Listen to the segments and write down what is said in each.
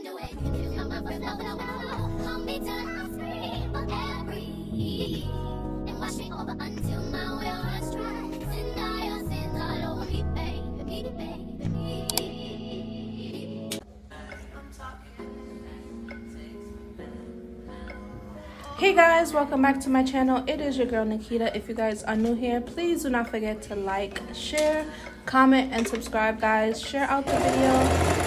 I. Hey guys, welcome back to my channel. It is your girl Nikita. If you guys are new here, please do not forget to like, share, comment, and subscribe, guys. Share out the video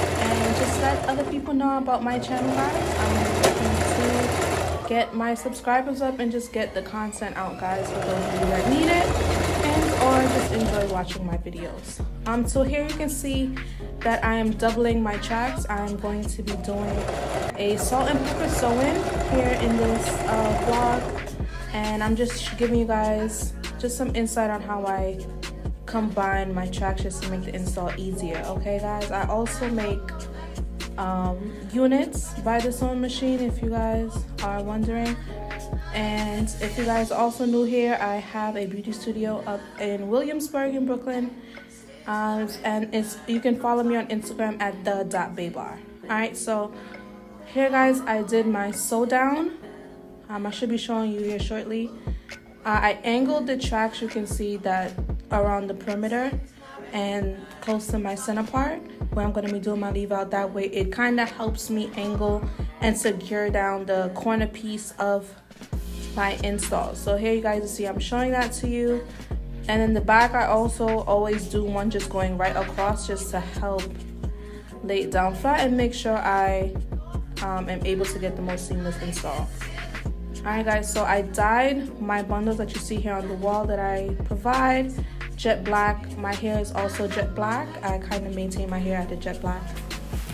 let other people know about my channel, guys. I'm looking to get my subscribers up and just get the content out, guys, for those of you that need it and or just enjoy watching my videos. Um, so here you can see that I am doubling my tracks. I'm going to be doing a salt and pepper sew-in here in this uh, vlog. And I'm just giving you guys just some insight on how I combine my tracks just to make the install easier. Okay guys, I also make um, units by the sewing machine if you guys are wondering. And if you guys also new here, I have a beauty studio up in Williamsburg in Brooklyn. Um, and it's you can follow me on Instagram at the dot baebar. Alright, so here guys, I did my sew down. Um, I should be showing you here shortly. Uh, I angled the tracks, you can see that around the perimeter and close to my center part where I'm going to be doing my leave out that way. It kind of helps me angle and secure down the corner piece of my install. So here you guys see I'm showing that to you. And in the back, I also always do one just going right across just to help lay it down flat and make sure I um, am able to get the most seamless install. Alright guys, so I dyed my bundles that you see here on the wall that I provide jet black. My hair is also jet black. I kind of maintain my hair at the jet black.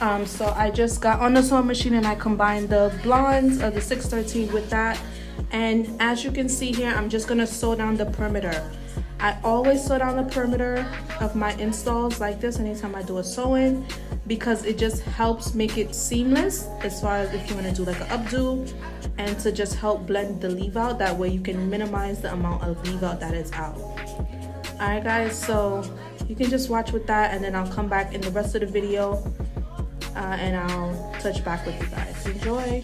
Um, so I just got on the sewing machine and I combined the blondes of the 613 with that. And as you can see here, I'm just gonna sew down the perimeter. I always sew down the perimeter of my installs like this anytime I do a sew-in because it just helps make it seamless as far as if you want to do like an updo and to just help blend the leave out that way you can minimize the amount of leave out that is out all right guys so you can just watch with that and then I'll come back in the rest of the video uh, and I'll touch back with you guys. Enjoy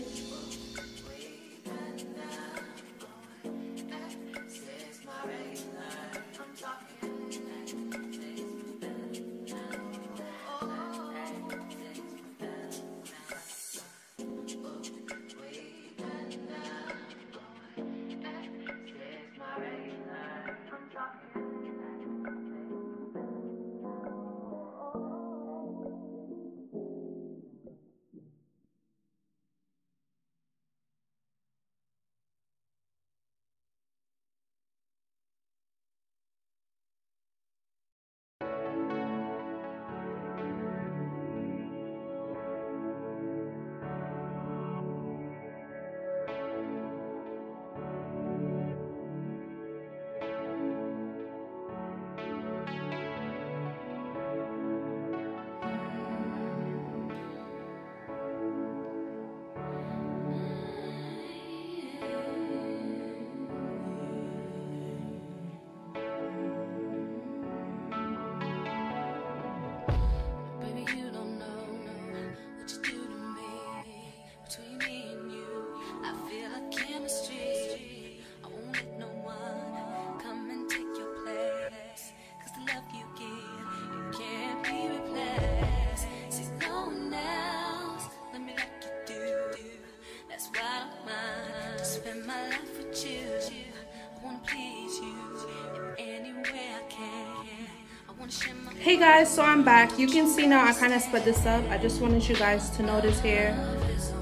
Hey guys, so I'm back. You can see now I kind of sped this up. I just wanted you guys to notice here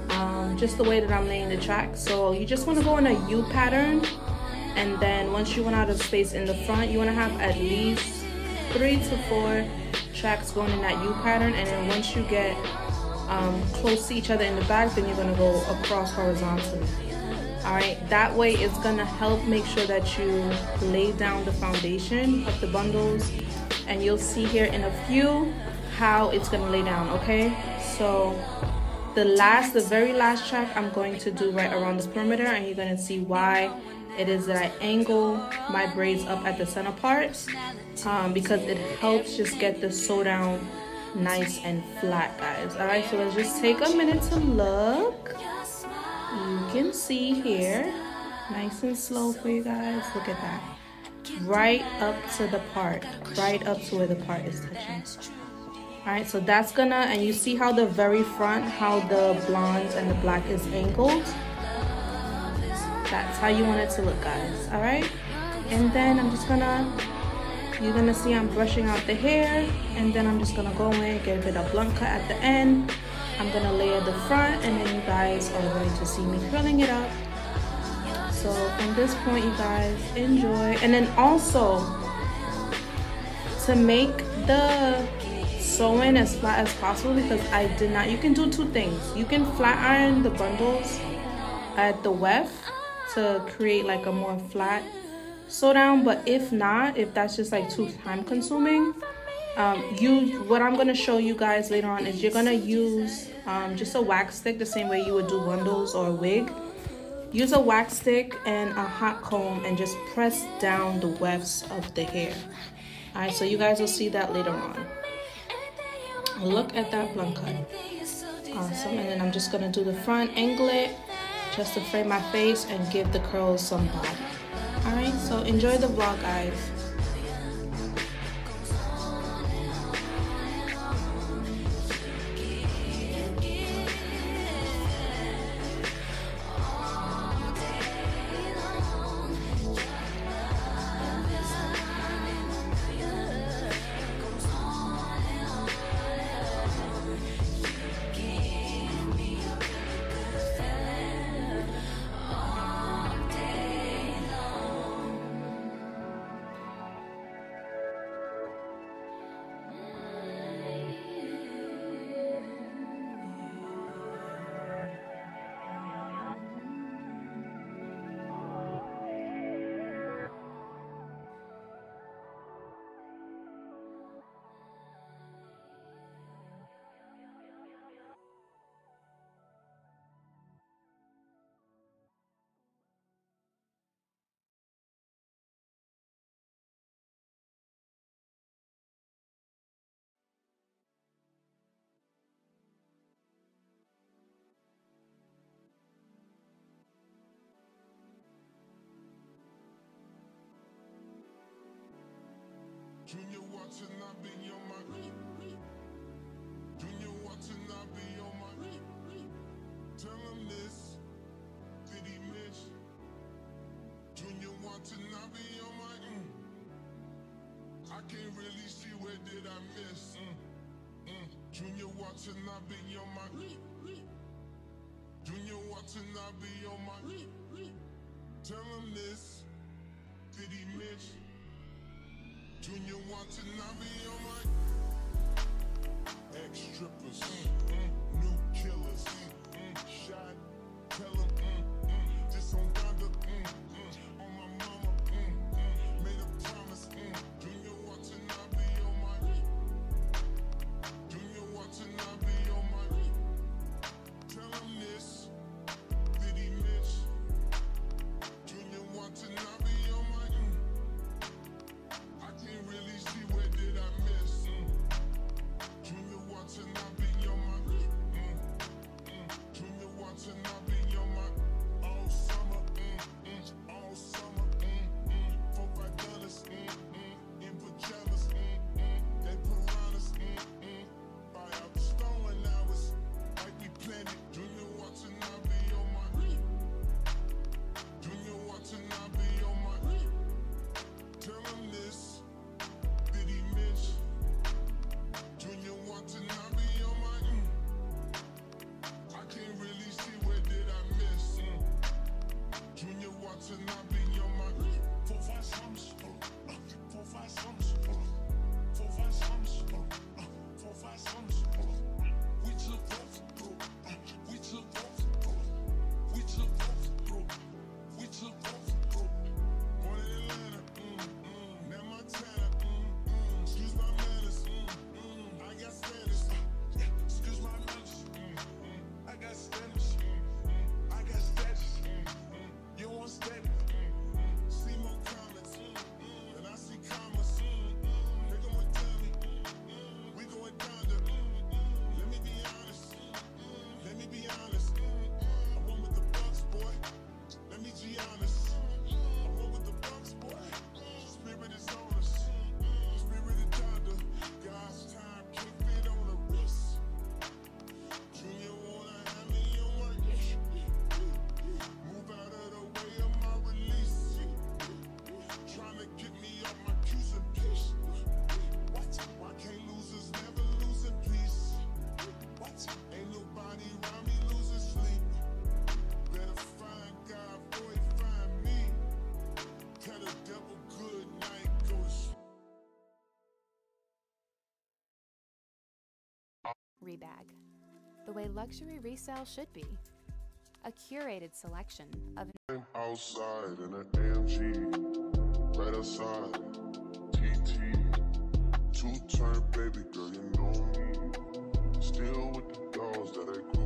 um, just the way that I'm laying the track. So you just want to go in a U pattern and then once you run out of space in the front, you want to have at least three to four tracks going in that U pattern and then once you get um, close to each other in the back, then you're going to go across horizontally. Alright, that way it's going to help make sure that you lay down the foundation of the bundles and you'll see here in a few how it's gonna lay down okay so the last the very last track i'm going to do right around the perimeter and you're gonna see why it is that i angle my braids up at the center part um, because it helps just get the sew down nice and flat, guys. All right, so let's just take a minute to look. You can see here, nice and slow for you guys. Look at that. Right up to the part, right up to where the part is touching. All right, so that's gonna, and you see how the very front, how the blonde and the black is angled? That's how you want it to look, guys, all right? And then I'm just gonna you're gonna see I'm brushing out the hair and then I'm just gonna go in, give it a blunt cut at the end. I'm gonna layer the front and then you guys are going to see me curling it up. So from this point, you guys enjoy. And then also, to make the sewing as flat as possible because I did not, you can do two things. You can flat iron the bundles at the weft to create like a more flat sew down but if not if that's just like too time consuming um, you what I'm gonna show you guys later on is you're gonna use um, just a wax stick the same way you would do bundles or a wig use a wax stick and a hot comb and just press down the wefts of the hair. All right so you guys will see that later on. Look at that blunt cut. Awesome and then I'm just gonna do the front angle it just to frame my face and give the curls some body. Alright, so enjoy the vlog guys. Junior watching, I be on my. Junior watching, I be on my. Tell him this. Did he miss? Junior watching, I be on my. Mm. I can't really see where did I miss. Mm. Mm. Junior watching, I be on my. Junior watching, I be on my. Tell him this. Did he miss? Junior watching, I be on my ex strippers, mm, mm, new killers, mm, shot, tell 'em, mm, mm, just on Rebag, the way luxury resale should be. A curated selection of outside in an AMG, right outside. TT, two turn baby girl, you know me. Still with the dogs that I grew.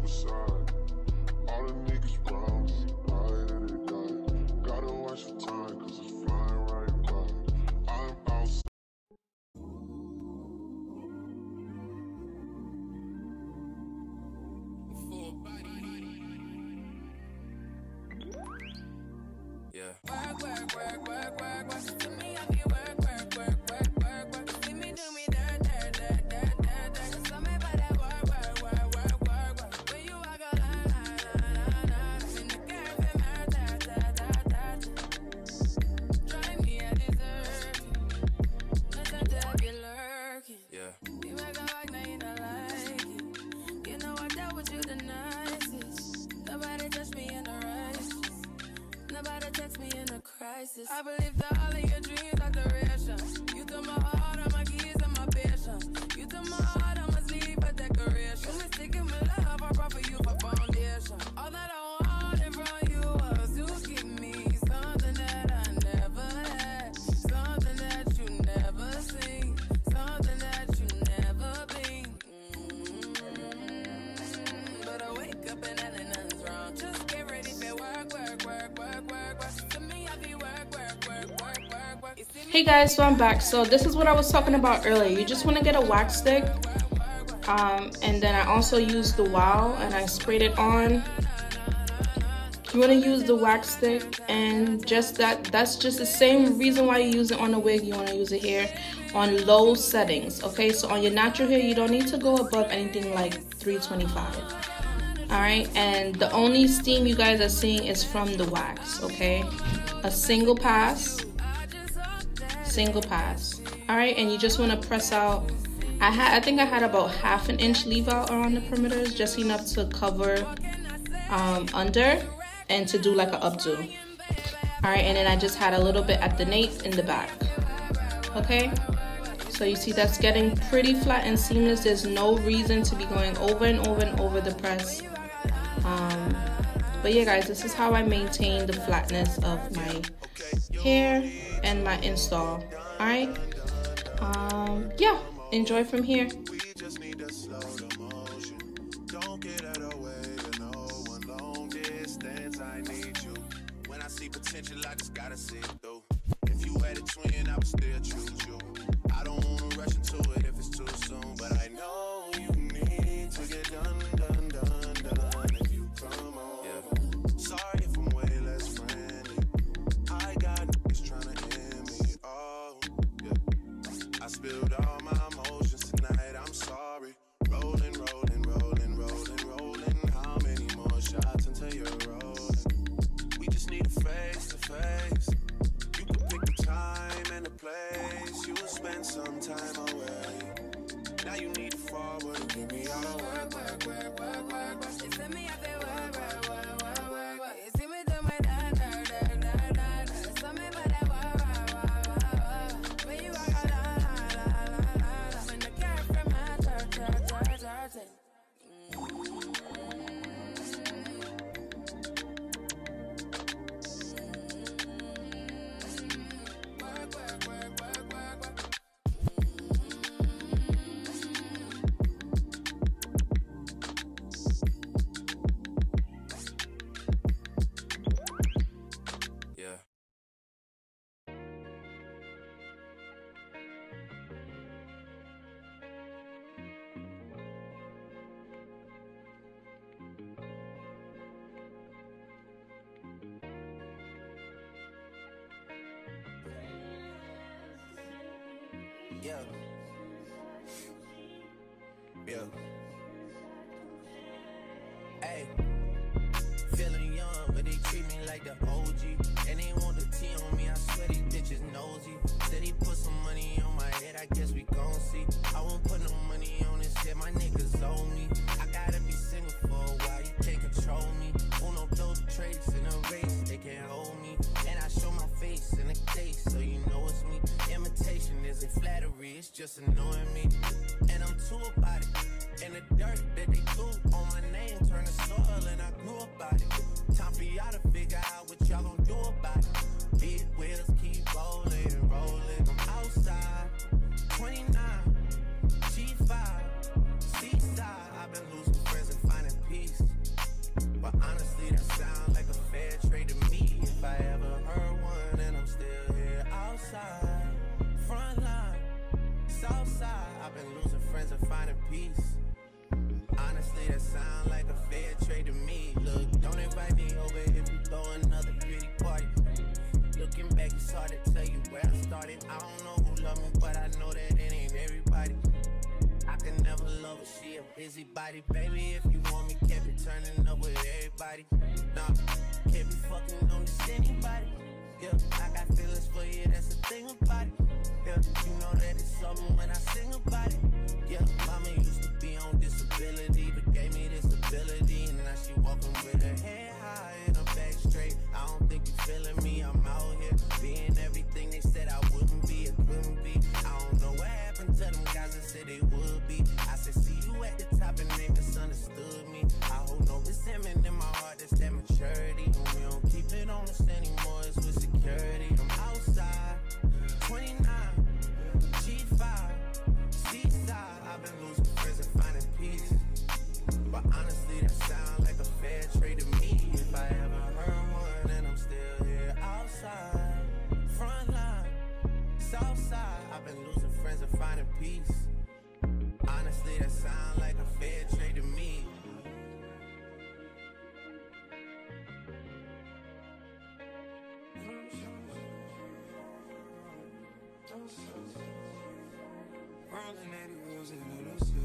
Nobody text me in a crisis. I believe that all of your dreams are duration. You took my heart, all my keys, and my patience. You took my heart, Hey guys, so I'm back. So this is what I was talking about earlier. You just want to get a wax stick, um, and then I also used the wow and I sprayed it on. You want to use the wax stick, and just that. That's just the same reason why you use it on a wig. You want to use it here on low settings. Okay, so on your natural hair, you don't need to go above anything like 325. All right, and the only steam you guys are seeing is from the wax. Okay, a single pass single pass. All right and you just want to press out. I had i think i had about half an inch leave out around the perimeters just enough to cover um, under and to do like a updo. All right and then i just had a little bit at the nape in the back. Okay? So you see that's getting pretty flat and seamless. There's no reason to be going over and over and over the press. Um, but yeah guys this is how i maintain the flatness of my hair and my install. All right um yeah enjoy from here Yeah. Yeah. Hey, feeling young, but they treat me like the OG. And they want the T on me, I swear these bitches nosy. Said he put some money on my head, I guess we gon' see. I looking back, it's hard to tell you where I started. I don't know who loved me, but I know that it ain't everybody. I can never love her, she a busybody. Baby, if you want me, can't be turning up with everybody. Nah, can't be fucking on just anybody. Yeah, I got feelings for you, that's the thing about it. Yeah, you know that it's something when I sing about it. Yeah, mama used to be on disability, but gave me this ability. And now she walking with her head high and her back straight. I don't think you feeling me, I'm women in my heart, that's that maturity. Fascinated, was an innocent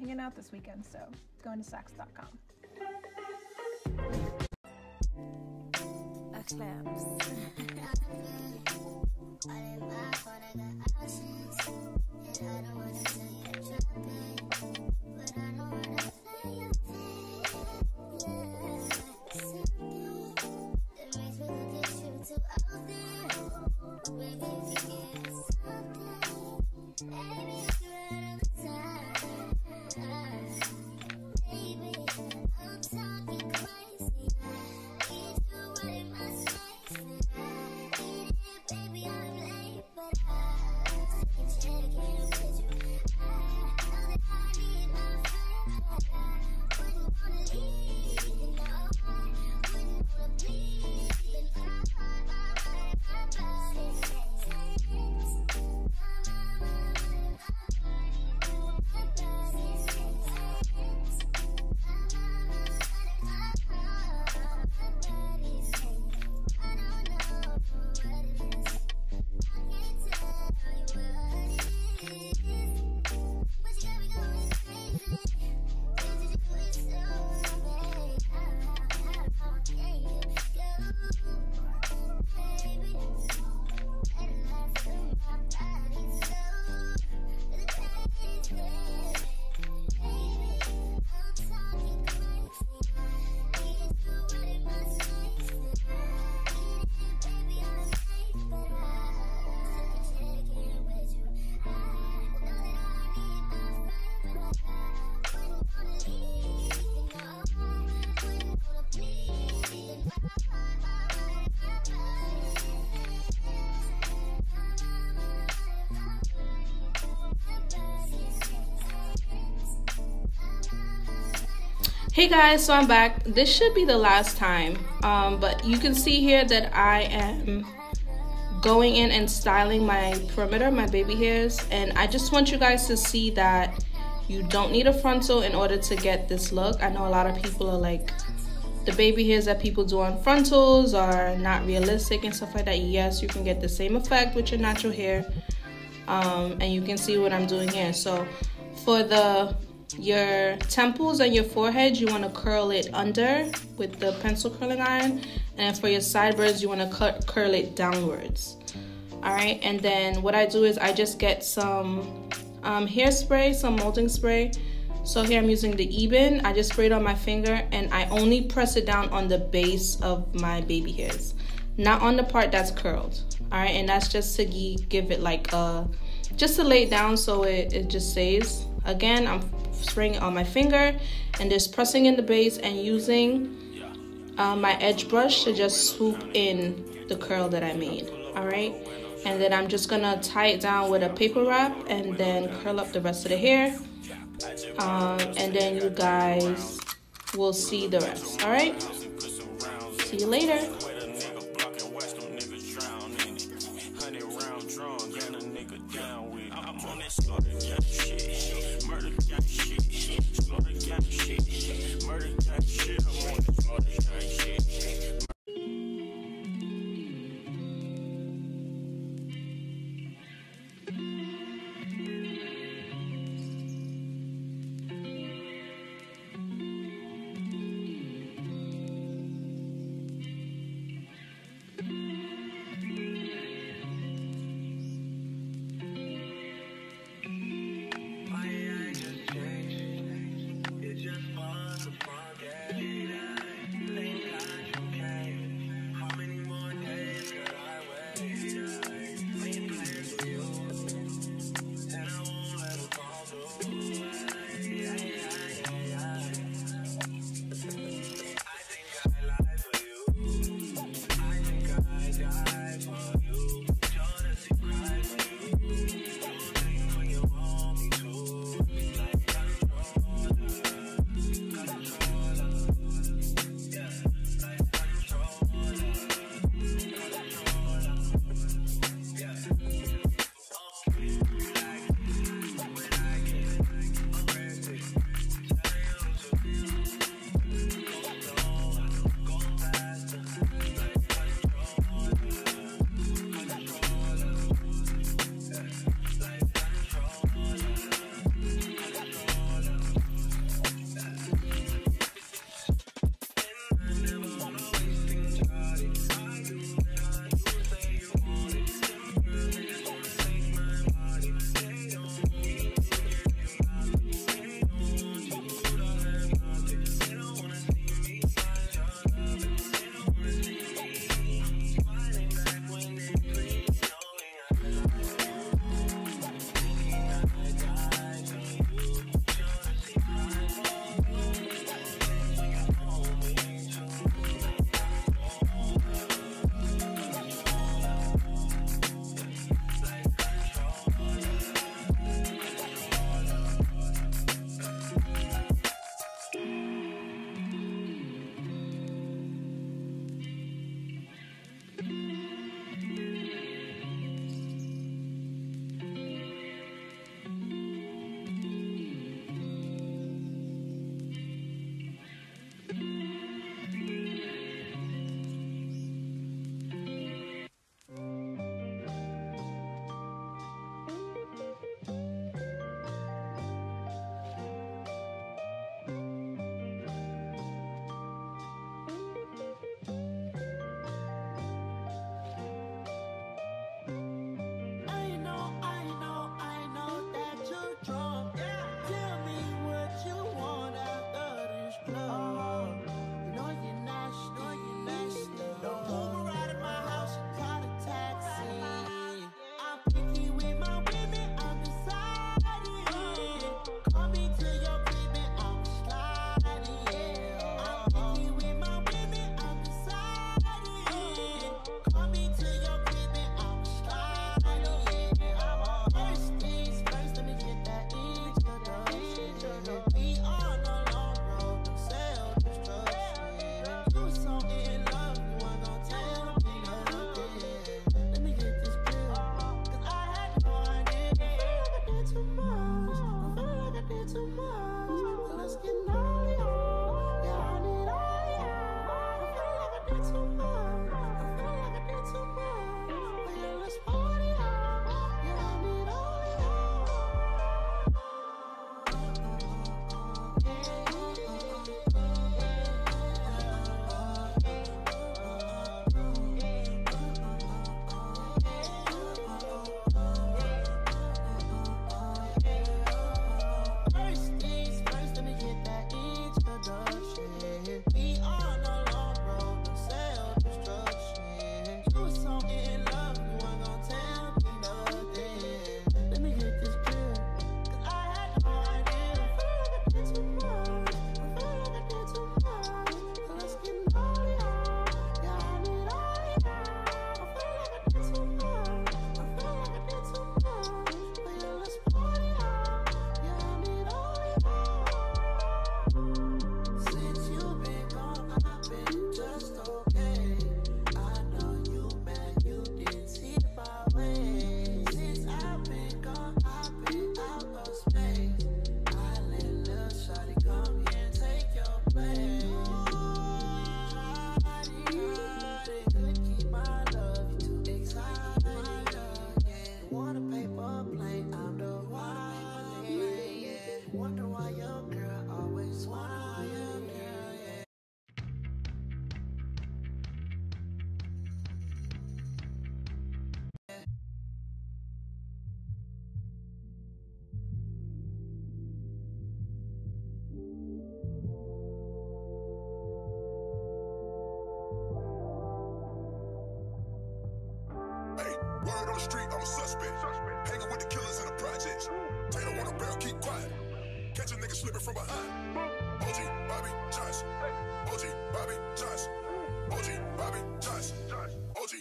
hanging out this weekend, so going to saks.com. Hey guys, so I'm back. This should be the last time, um, but you can see here that I am going in and styling my perimeter, my baby hairs, and I just want you guys to see that you don't need a frontal in order to get this look. I know a lot of people are like, the baby hairs that people do on frontals are not realistic and stuff like that. Yes, you can get the same effect with your natural hair, um, and you can see what I'm doing here. So for the your temples and your forehead, you want to curl it under with the pencil curling iron. And for your sideburns, you want to cut curl it downwards. All right, and then what I do is I just get some um, hairspray, some molding spray. So here I'm using the Ebin. I just spray it on my finger and I only press it down on the base of my baby hairs, not on the part that's curled. All right, and that's just to give it like a, just to lay it down so it, it just stays. Again, I'm spraying it on my finger and just pressing in the base and using uh, my edge brush to just swoop in the curl that I made. All right. And then I'm just gonna tie it down with a paper wrap and then curl up the rest of the hair. Um, and then you guys will see the rest. All right. See you later. the street, I'm a suspect. suspect. Hanging with the killers in the projects. Keep quiet. Catch a nigga slipping from behind. OG Bobby Johnson. OG Bobby Johnson. OG Bobby Johnson. OG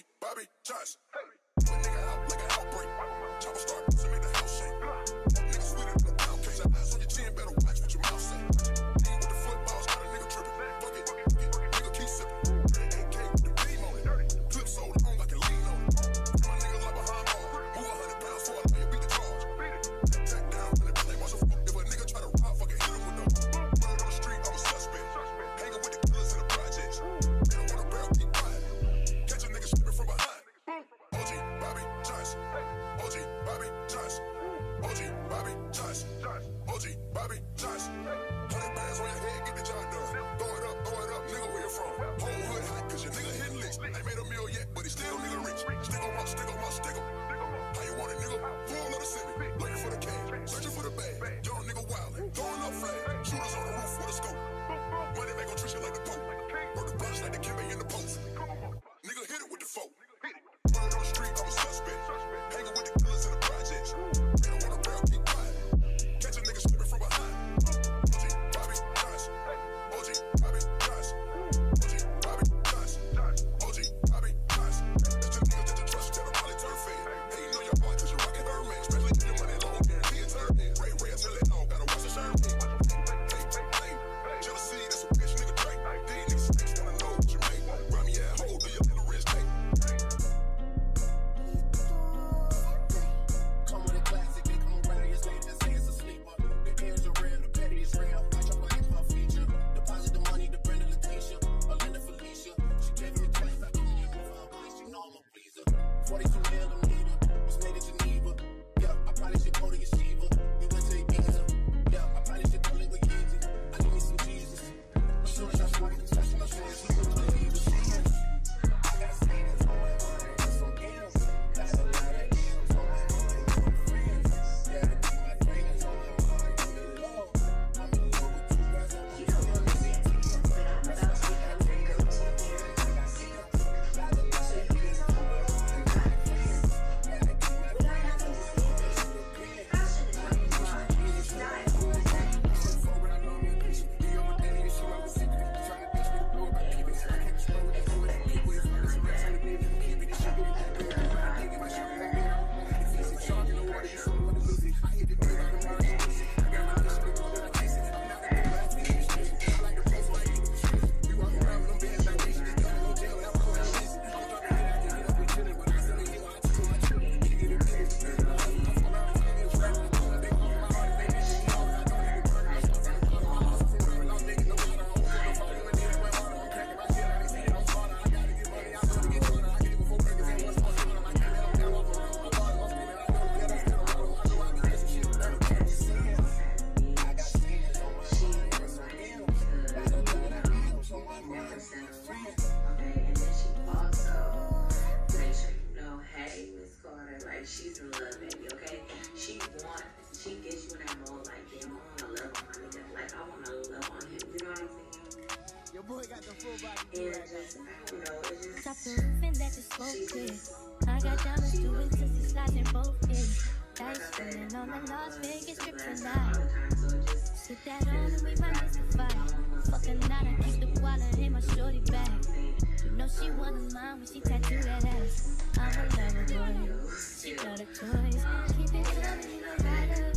promise she tattooed that ass. I'm a lover boy. She got the toys. Keep it coming, no matter.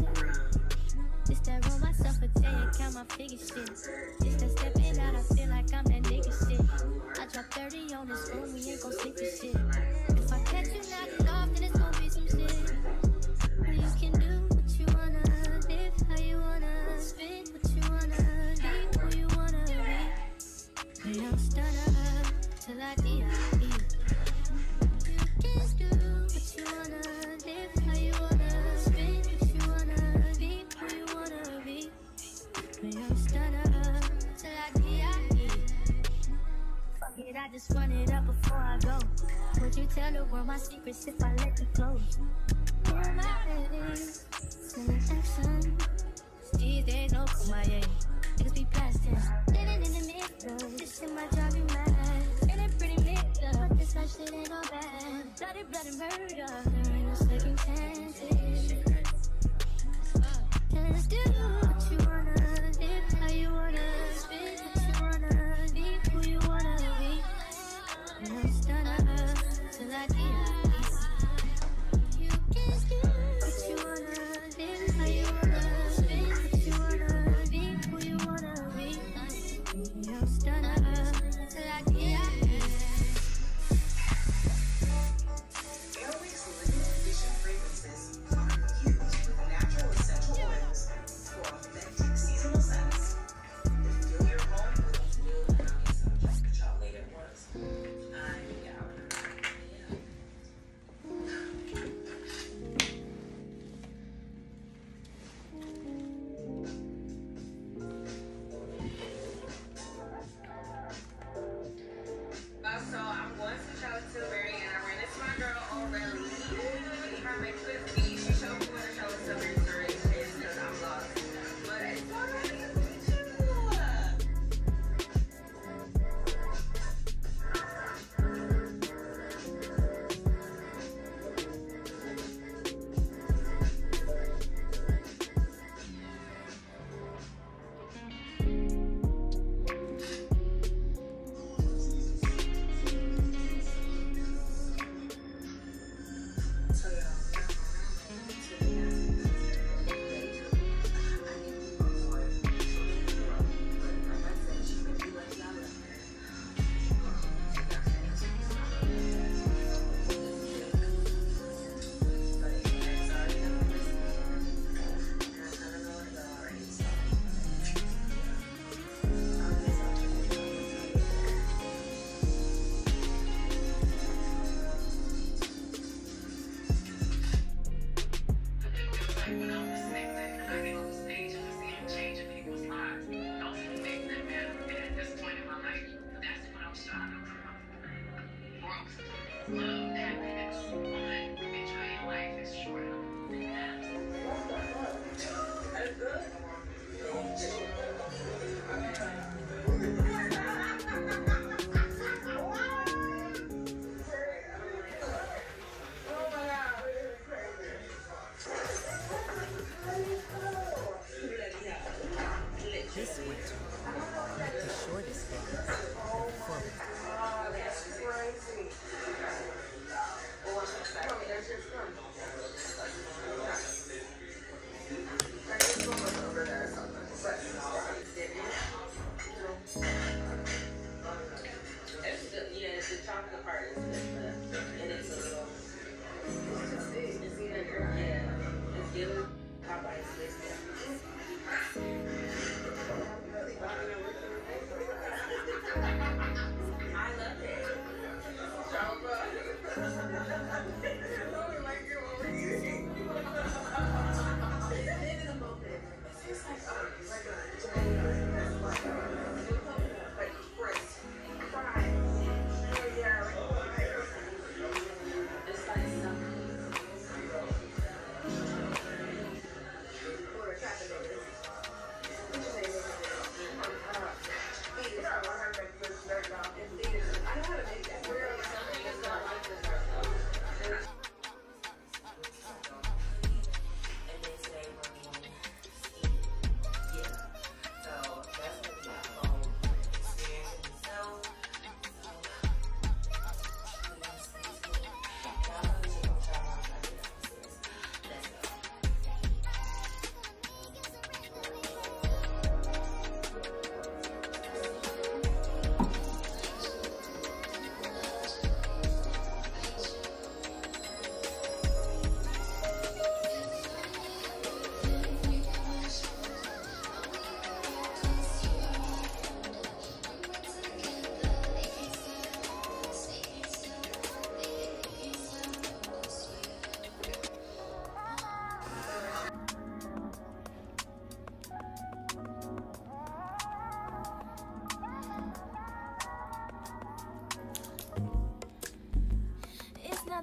It's that roll myself a day and count my figure shit. It's that stepping out, I feel like I'm that nigga shit. I drop 30 on this room, we ain't gon' sleep this shit. just run it up before I go. Would you tell the world my secrets if I let you close? Pull my hands, an action. These days, no kumaye. Niggas be plastic. Living in the middle, this shit my drive you mad. In a pretty middle, but this hot shit ain't all bad. Bloody, and murder, there ain't no second chances. Cause dude. I did.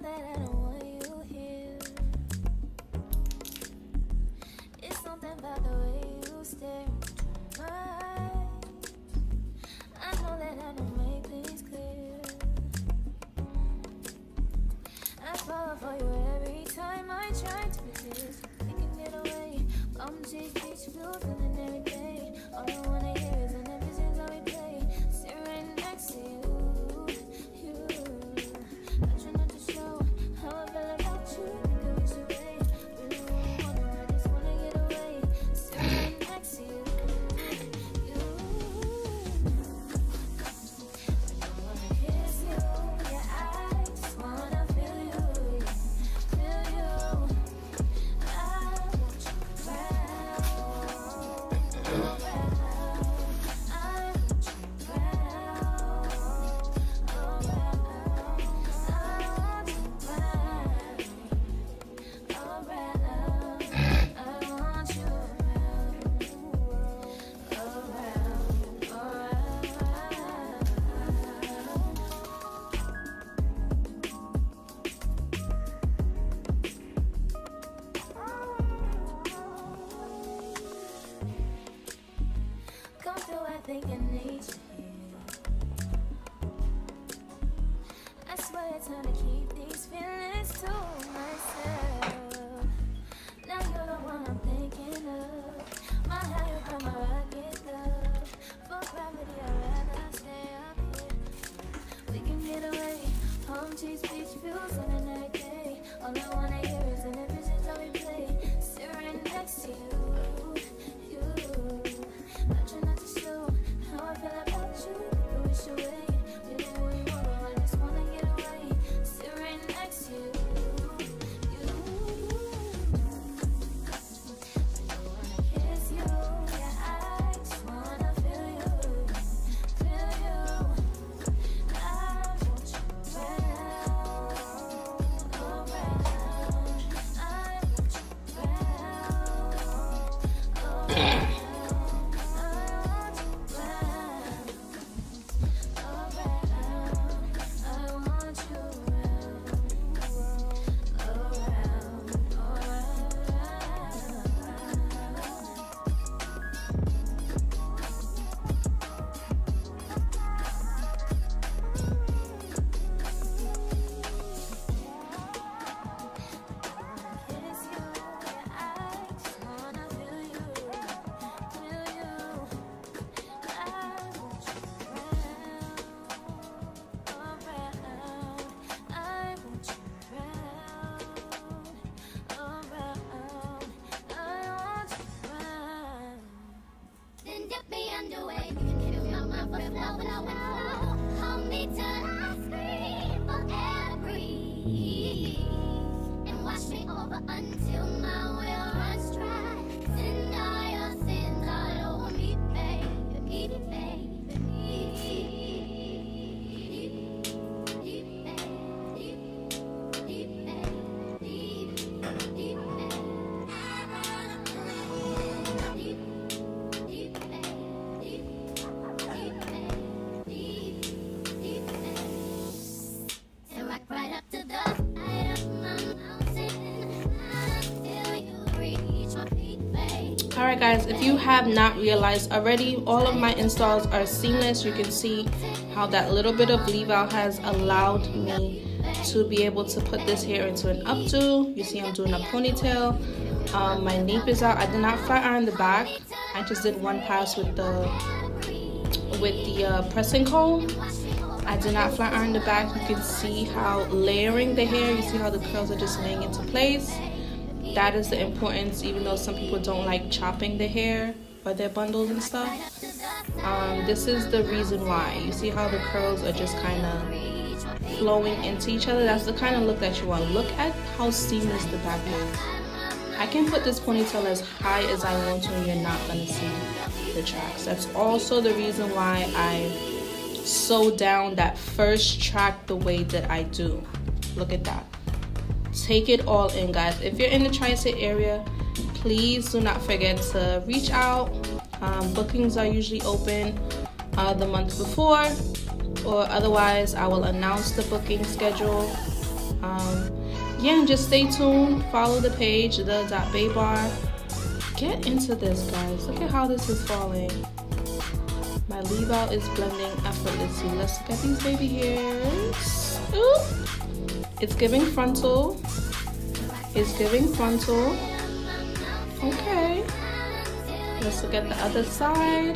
that I don't want you here. It's something about the way you stare. Guys, if you have not realized already, all of my installs are seamless. You can see how that little bit of leave out has allowed me to be able to put this hair into an updo. You see I'm doing a ponytail. Um, my nape is out. I did not flat iron the back. I just did one pass with the with the uh, pressing comb. I did not flat iron the back. You can see how layering the hair, you see how the curls are just laying into place. That is the importance, even though some people don't like chopping the hair or their bundles and stuff. Um, this is the reason why. You see how the curls are just kind of flowing into each other. That's the kind of look that you want. Look at how seamless the back is. I can put this ponytail as high as I want to and you're not going to see the tracks. That's also the reason why I sew down that first track the way that I do. Look at that. Take it all in, guys. If you're in the tri-state area, please do not forget to reach out. Um, bookings are usually open uh, the month before, or otherwise, I will announce the booking schedule. Um, yeah, and just stay tuned. Follow the page, the dot baebar. Get into this, guys. Look at how this is falling. My leave out is blending effortlessly. Let's look at these baby hairs. Ooh. It's giving frontal. It's giving frontal. Okay. Let's look at the other side.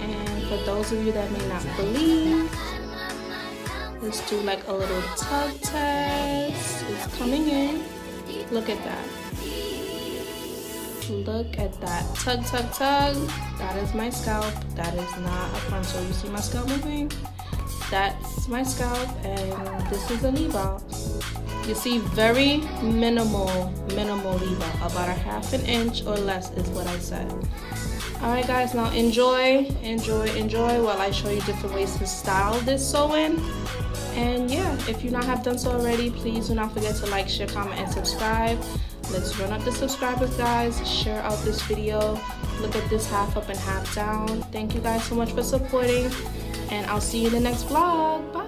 And for those of you that may not believe, let's do like a little tug test. It's coming in. Look at that. Look at that. Tug, tug, tug. That is my scalp. That is not a frontal. You see my scalp moving? That's my scalp and this is a leave out. You see very minimal, minimal leave out. About a half an inch or less is what I said. Alright guys, now enjoy, enjoy, enjoy while I show you different ways to style this sew-in. And yeah, if you not have done so already, please do not forget to like, share, comment, and subscribe. Let's run up the subscribers, guys. Share out this video. Look at this half up and half down. Thank you guys so much for supporting. And I'll see you in the next vlog. Bye.